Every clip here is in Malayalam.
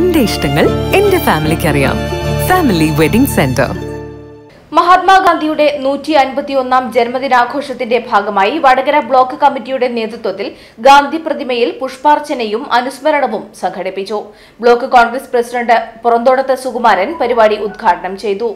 എന്റെ ഇഷ്ടങ്ങൾ എന്റെ ഫാമിലിക്ക് അറിയാം ഫാമിലി വെഡിംഗ് സെന്റർ മഹാത്മാഗാന്ധിയുടെ നൂറ്റി അൻപത്തിയൊന്നാം ജന്മദിനാഘോഷത്തിന്റെ ഭാഗമായി വടകര ബ്ലോക്ക് കമ്മിറ്റിയുടെ നേതൃത്വത്തിൽ ഗാന്ധി പ്രതിമയിൽ പുഷ്പാർച്ചനയും അനുസ്മരണവും സംഘടിപ്പിച്ചു. Block Congress president Puranthodath Sukumaran പരിപാടി ഉദ്ഘാടനം ചെയ്തു.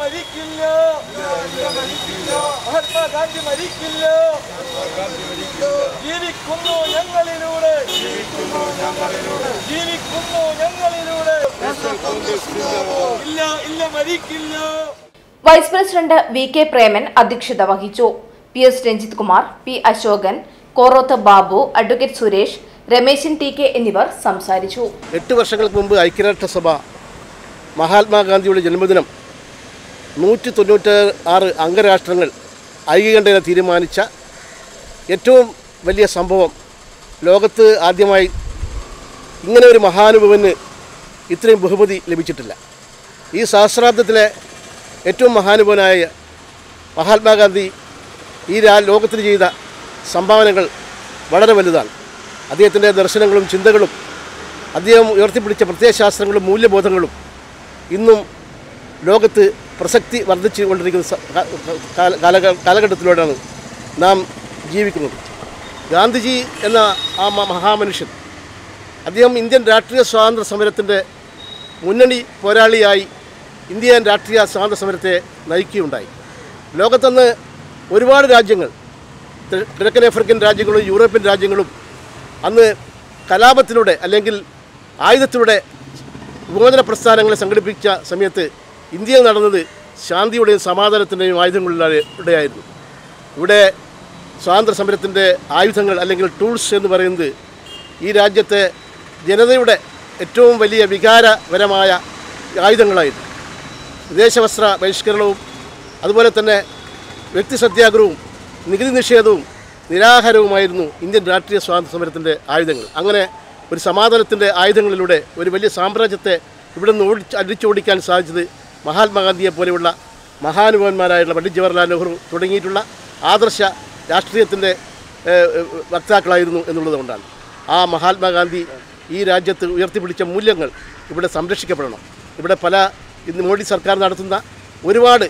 മരിക്കില്ല. മഹാത്മാഗാന്ധി മരിക്കില്ല. ജീവിക്കുന്നു ഞങ്ങളിലൂടെ. ജീവിക്കുന്നു ഞങ്ങളിലൂടെ. ഇല്ല ഇല്ല മരിക്കില്ല. Vice president V K Preman അധ്യക്ഷത വഹിച്ചു. P S Ranjith Kumar P Ashokan Koroth Babu advocate Suresh Rameshan T K എന്നിവർ സംസാരിച്ചു. എട്ട് വർഷങ്ങൾക്ക് മുമ്പ് ഐക്യരാഷ്ട്രസഭ മഹാത്മാഗാന്ധിയുടെ ജന്മദിനം നൂറ്റി തൊണ്ണൂറ്റി ആറ് അംഗരാഷ്ട്രങ്ങൾ ഐക്യകണ്ഠേന തീരുമാനിച്ച ഏറ്റവും വലിയ സംഭവം ലോകത്ത് ആദ്യമായി ഇങ്ങനെ ഒരു മഹാനുഭവന് ഇത്രയും ബഹുമതി ലഭിച്ചിട്ടില്ല. ഈ സഹസ്രാബ്ദത്തിലെ ഏറ്റവും മഹാനുഭവനായ മഹാത്മാഗാന്ധി ഈ രാ ലോകത്തിന് ചെയ്ത സംഭാവനകൾ വളരെ വലുതാണ്. അദ്ദേഹത്തിന്റെ ദർശനങ്ങളും ചിന്തകളും അദ്ദേഹം ഉയർത്തിപ്പിടിച്ച പ്രത്യയശാസ്ത്രങ്ങളും മൂല്യബോധങ്ങളും ഇന്നും ലോകത്ത് പ്രസക്തി വർദ്ധിച്ചു കൊണ്ടിരിക്കുന്ന കാലഘട്ടത്തിലൂടെയാണ് നാം ജീവിക്കുന്നത്. ഗാന്ധിജി എന്ന ആ മഹാമനുഷ്യൻ അദ്ദേഹം ഇന്ത്യൻ രാഷ്ട്രീയ സ്വാതന്ത്ര്യ സമരത്തിന്റെ മുന്നണി പോരാളിയായി ഇന്ത്യൻ രാഷ്ട്രീയ സ്വാതന്ത്ര്യ സമരത്തെ നയിക്കുകയുണ്ടായി. ലോകത്തന്ന് ഒരുപാട് രാജ്യങ്ങൾ കിഴക്കൻ ആഫ്രിക്കൻ രാജ്യങ്ങളും യൂറോപ്യൻ രാജ്യങ്ങളും അന്ന് കലാപത്തിലൂടെ അല്ലെങ്കിൽ ആയുധത്തിലൂടെ വിമോചന പ്രസ്ഥാനങ്ങളെ സംഘടിപ്പിച്ച സമയത്ത് ഇന്ത്യയിൽ നടന്നത് ശാന്തിയുടെയും സമാധാനത്തിന്റെയും ആയുധങ്ങളിലൂടെയായിരുന്നു ഇവിടെ സ്വാതന്ത്ര്യ സമരത്തിന്റെ ആയുധങ്ങൾ അല്ലെങ്കിൽ ടൂൾസ് എന്ന് പറയുന്നത് ഈ രാജ്യത്തെ ജനതയുടെ ഏറ്റവും വലിയ വികാരപരമായ ആയുധങ്ങളായിരുന്നു. വിദേശവസ്ത്ര ബഹിഷ്കരണവും അതുപോലെ തന്നെ വ്യക്തി സത്യാഗ്രഹവും നികുതി നിഷേധവും നിരാഹാരവുമായിരുന്നു ഇന്ത്യൻ രാഷ്ട്രീയ സ്വാതന്ത്ര്യ സമരത്തിന്റെ ആയുധങ്ങൾ. അങ്ങനെ ഒരു സമാധാനത്തിന്റെ ആയുധങ്ങളിലൂടെ ഒരു വലിയ സാമ്രാജ്യത്തെ ഇവിടെ നിന്ന് ഓടി അടിച്ചോടിക്കാൻ സാധിച്ചത് മഹാത്മാഗാന്ധിയെ പോലെയുള്ള മഹാനുഭവന്മാരായിട്ടുള്ള പണ്ഡിറ്റ് ജവഹർലാൽ നെഹ്റു തുടങ്ങിയിട്ടുള്ള ആദർശ രാഷ്ട്രീയത്തിന്റെ വക്താക്കളായിരുന്നു എന്നുള്ളത് കൊണ്ടാണ്. ആ മഹാത്മാഗാന്ധി ഈ രാജ്യത്ത് ഉയർത്തിപ്പിടിച്ച മൂല്യങ്ങൾ ഇവിടെ സംരക്ഷിക്കപ്പെടണം. ഇവിടെ പല ഇന്ന് മോഡി സർക്കാർ നടത്തുന്ന ഒരുപാട്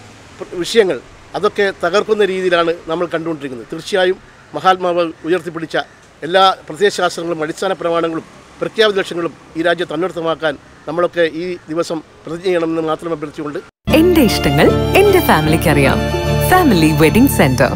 വിഷയങ്ങൾ അതൊക്കെ തകർക്കുന്ന രീതിയിലാണ് നമ്മൾ കണ്ടുകൊണ്ടിരിക്കുന്നത്. തീർച്ചയായും മഹാത്മാവ് ഉയർത്തിപ്പിടിച്ച എല്ലാ പ്രത്യയശാസ്ത്രങ്ങളും അടിസ്ഥാന പ്രമാണങ്ങളും പ്രഖ്യാപിത ലക്ഷ്യങ്ങളും ഈ രാജ്യം അന്വർത്ഥമാക്കാൻ നമ്മളൊക്കെ ഈ ദിവസം പ്രതിജ്ഞ ചെയ്യണമെന്ന് മാത്രം അഭ്യർത്ഥിച്ചുകൊണ്ട് എന്റെ ഇഷ്ടങ്ങൾ എന്റെ ഫാമിലിക്ക് അറിയാം ഫാമിലി വെഡിംഗ് സെന്റർ